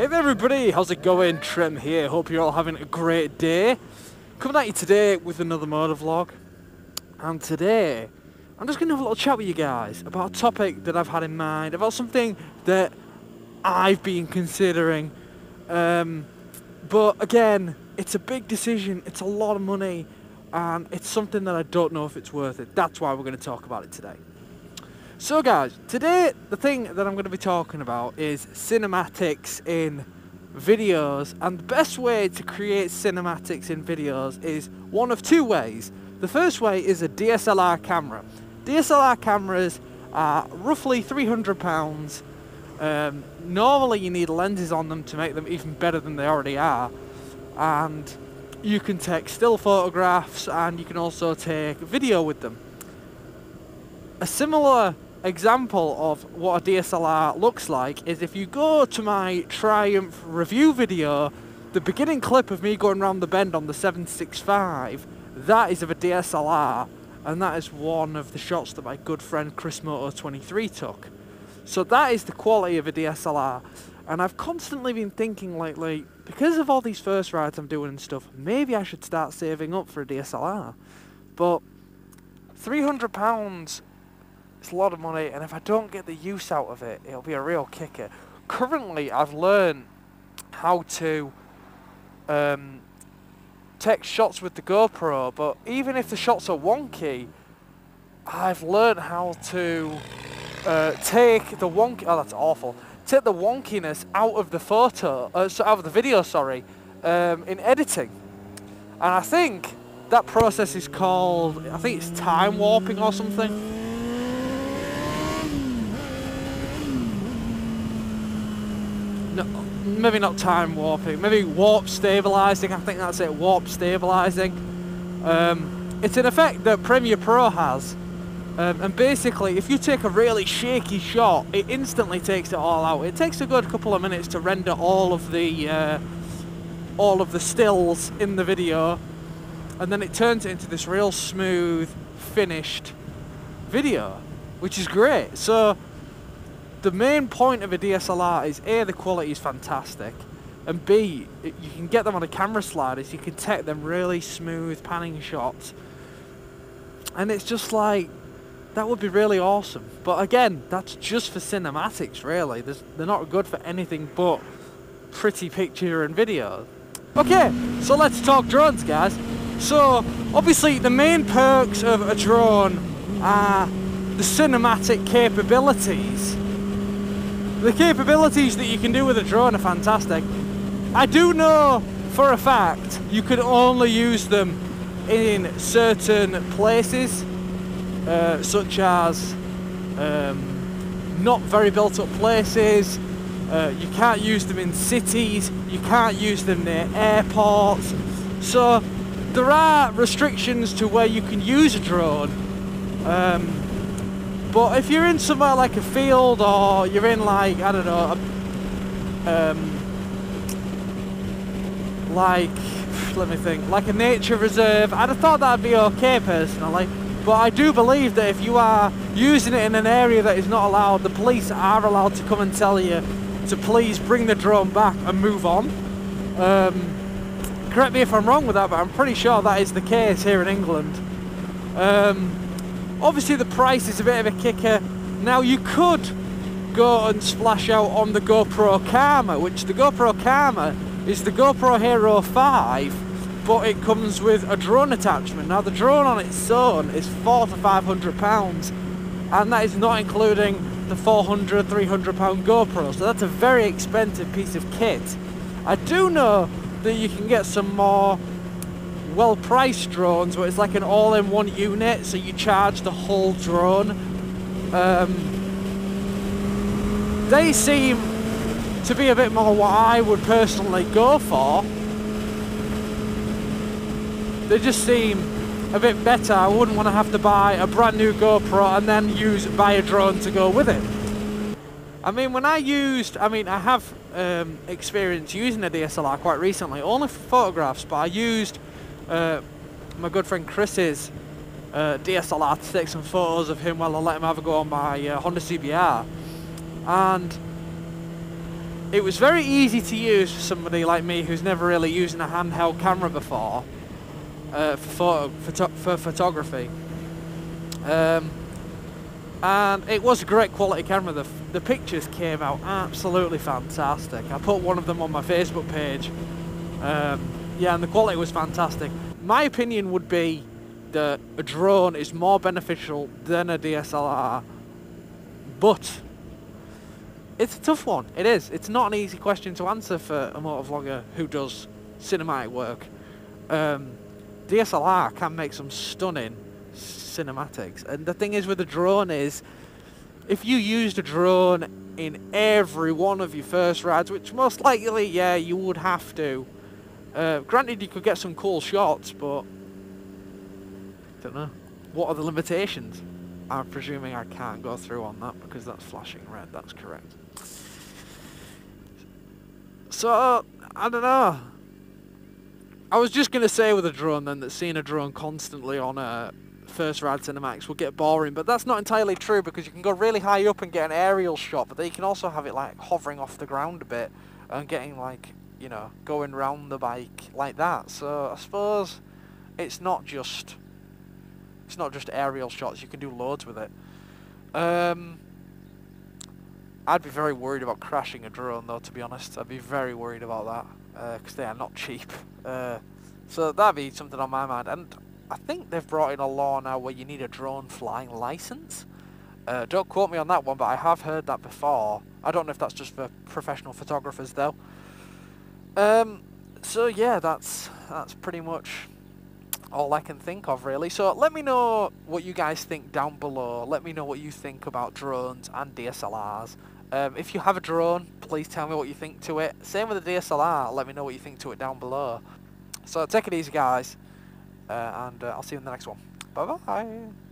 Hey there everybody, how's it going? Trem here, hope you're all having a great day. Coming at you today with another motovlog. And today, I'm just going to have a little chat with you guys about a topic that I've had in mind, about something that I've been considering. Um, but again, it's a big decision, it's a lot of money, and it's something that I don't know if it's worth it. That's why we're going to talk about it today. So guys, today the thing that I'm going to be talking about is cinematics in videos and the best way to create cinematics in videos is one of two ways. The first way is a DSLR camera. DSLR cameras are roughly £300. Um, normally you need lenses on them to make them even better than they already are and you can take still photographs and you can also take video with them. A similar example of what a DSLR looks like is if you go to my Triumph review video, the beginning clip of me going around the bend on the 765, that is of a DSLR, and that is one of the shots that my good friend Chris Moto 23 took. So that is the quality of a DSLR, and I've constantly been thinking lately, because of all these first rides I'm doing and stuff, maybe I should start saving up for a DSLR. But £300 it's a lot of money, and if I don't get the use out of it, it'll be a real kicker. Currently, I've learned how to um, take shots with the GoPro, but even if the shots are wonky, I've learned how to uh, take the wonky. Oh, that's awful. Take the wonkiness out of the photo, uh, out of the video. Sorry, um, in editing, and I think that process is called. I think it's time warping or something. Maybe not time warping, maybe warp stabilizing. I think that's it, warp stabilizing. Um, it's an effect that Premiere Pro has. Um, and basically, if you take a really shaky shot, it instantly takes it all out. It takes a good couple of minutes to render all of the uh, all of the stills in the video, and then it turns it into this real smooth, finished video, which is great. So the main point of a DSLR is A, the quality is fantastic, and B, you can get them on a camera slider so you can take them really smooth panning shots. And it's just like, that would be really awesome. But again, that's just for cinematics really. There's, they're not good for anything but pretty picture and video. Okay, so let's talk drones guys. So, obviously the main perks of a drone are the cinematic capabilities the capabilities that you can do with a drone are fantastic. I do know for a fact you can only use them in certain places, uh, such as um, not very built up places. Uh, you can't use them in cities. You can't use them near airports. So there are restrictions to where you can use a drone. Um, but if you're in somewhere like a field or you're in like, I don't know, a, um, like, let me think, like a nature reserve, I'd have thought that'd be okay personally. But I do believe that if you are using it in an area that is not allowed, the police are allowed to come and tell you to please bring the drone back and move on. Um, correct me if I'm wrong with that, but I'm pretty sure that is the case here in England. Um, Obviously the price is a bit of a kicker. Now you could go and splash out on the GoPro Karma, which the GoPro Karma is the GoPro Hero 5, but it comes with a drone attachment. Now the drone on its own is four to 500 pounds, and that is not including the 400, 300 pound GoPro, so that's a very expensive piece of kit. I do know that you can get some more well priced drones where it's like an all-in-one unit so you charge the whole drone. Um, they seem to be a bit more what I would personally go for. They just seem a bit better. I wouldn't want to have to buy a brand new GoPro and then use buy a drone to go with it. I mean when I used I mean I have um, experience using a DSLR quite recently only for photographs but I used uh, my good friend Chris's uh, DSLR to take some photos of him while I let him have a go on my uh, Honda CBR. And it was very easy to use for somebody like me who's never really using a handheld camera before uh, for, photo, for photography. Um, and it was a great quality camera. The, the pictures came out absolutely fantastic. I put one of them on my Facebook page. Um, yeah, and the quality was fantastic. My opinion would be that a drone is more beneficial than a DSLR, but it's a tough one. It is. It's not an easy question to answer for a motovlogger who does cinematic work. Um, DSLR can make some stunning cinematics, and the thing is with a drone is, if you used a drone in every one of your first rides, which most likely, yeah, you would have to. Uh, granted, you could get some cool shots, but I don't know. What are the limitations? I'm presuming I can't go through on that because that's flashing red. That's correct. So, I don't know. I was just going to say with a drone then that seeing a drone constantly on a first ride cinematics will get boring, but that's not entirely true because you can go really high up and get an aerial shot, but then you can also have it like hovering off the ground a bit and getting like, you know, going round the bike like that. So I suppose it's not just it's not just aerial shots, you can do loads with it. Um, I'd be very worried about crashing a drone though, to be honest. I'd be very worried about that, because uh, they are not cheap. Uh, so that'd be something on my mind. And I think they've brought in a law now where you need a drone flying license. Uh, don't quote me on that one, but I have heard that before. I don't know if that's just for professional photographers though. Um, so yeah, that's that's pretty much all I can think of really. So let me know what you guys think down below. Let me know what you think about drones and DSLRs. Um, if you have a drone, please tell me what you think to it. Same with the DSLR, let me know what you think to it down below. So take it easy guys, uh, and uh, I'll see you in the next one. Bye bye.